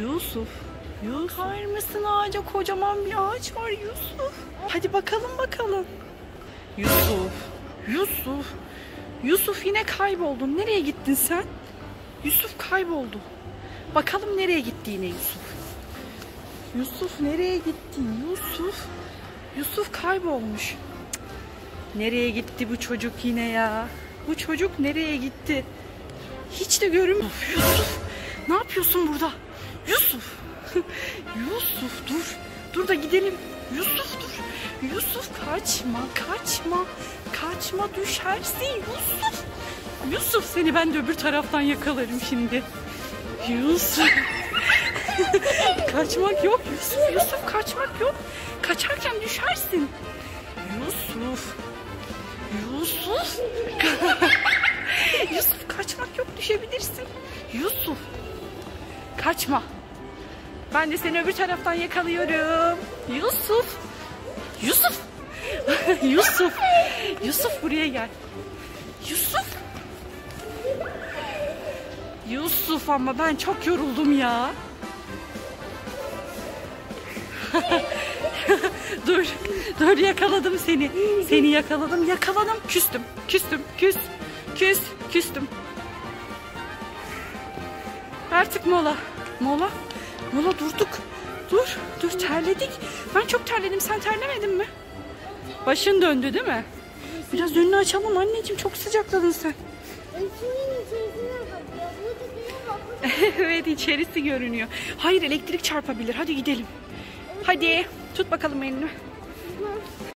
Yusuf. Yusuf. Bakar mısın ağaca kocaman bir ağaç var Yusuf. Hadi bakalım bakalım. Yusuf. Yusuf. Yusuf yine kayboldun. Nereye gittin sen? Yusuf kayboldu. Bakalım nereye gitti yine Yusuf. Yusuf nereye gitti? Yusuf. Yusuf kaybolmuş. Cık. Nereye gitti bu çocuk yine ya? Bu çocuk nereye gitti? Hiç de görünmüyor. Yusuf ne yapıyorsun burada? Yusuf. Yusuf dur. Dur da gidelim. Yusuf dur. Yusuf kaçma kaçma. Kaçma düşersin Yusuf. Yusuf seni ben de öbür taraftan yakalarım şimdi. Yusuf. kaçmak yok Yusuf. Yusuf kaçmak yok. Kaçarken düşersin. Yusuf. Yusuf. Kaçma. Ben de seni öbür taraftan yakalıyorum. Yusuf. Yusuf. Yusuf. Yusuf buraya gel. Yusuf. Yusuf ama ben çok yoruldum ya. dur. Dur yakaladım seni. Seni yakaladım. Yakaladım. Küstüm. Küstüm. Küs. Küs. Küstüm. Artık mola. Mola. Mola durduk. Dur. Dur terledik. Ben çok terledim. Sen terlemedin mi? Başın döndü değil mi? Biraz önünü açalım anneciğim. Çok sıcakladın sen. Evet içerisi görünüyor. Hayır elektrik çarpabilir. Hadi gidelim. Hadi tut bakalım elini.